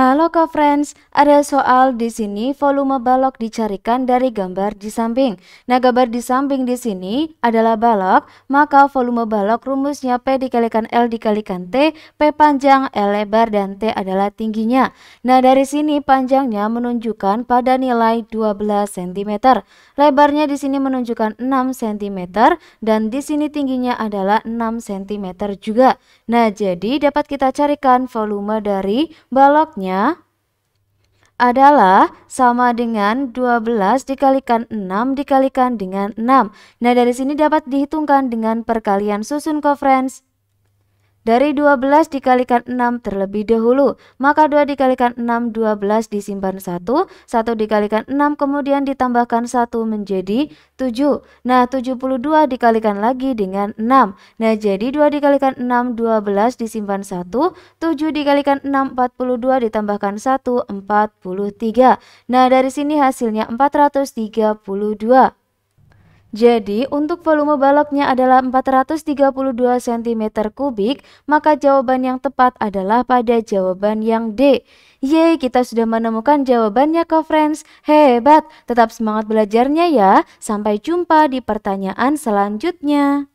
Halo Kak Friends, ada soal di sini volume balok dicarikan dari gambar di samping. Nah, gambar di samping di sini adalah balok, maka volume balok rumusnya P dikalikan L dikalikan T, P panjang, L lebar, dan T adalah tingginya. Nah, dari sini panjangnya menunjukkan pada nilai 12 cm. Lebarnya di sini menunjukkan 6 cm dan di sini tingginya adalah 6 cm juga. Nah, jadi dapat kita carikan volume dari baloknya adalah sama dengan 12 dikalikan 6 dikalikan dengan 6. Nah, dari sini dapat dihitungkan dengan perkalian susun friends. Dari 12 dikalikan 6 terlebih dahulu, maka 2 dikalikan 6, 12 disimpan 1, 1 dikalikan 6 kemudian ditambahkan 1 menjadi 7. Nah, 72 dikalikan lagi dengan 6. Nah, jadi 2 dikalikan 6, 12 disimpan 1, 7 dikalikan 6, 42 ditambahkan 1, 43. Nah, dari sini hasilnya 432. Jadi, untuk volume baloknya adalah 432 cm kubik, maka jawaban yang tepat adalah pada jawaban yang D. Yeay, kita sudah menemukan jawabannya kok friends. Hebat, tetap semangat belajarnya ya. Sampai jumpa di pertanyaan selanjutnya.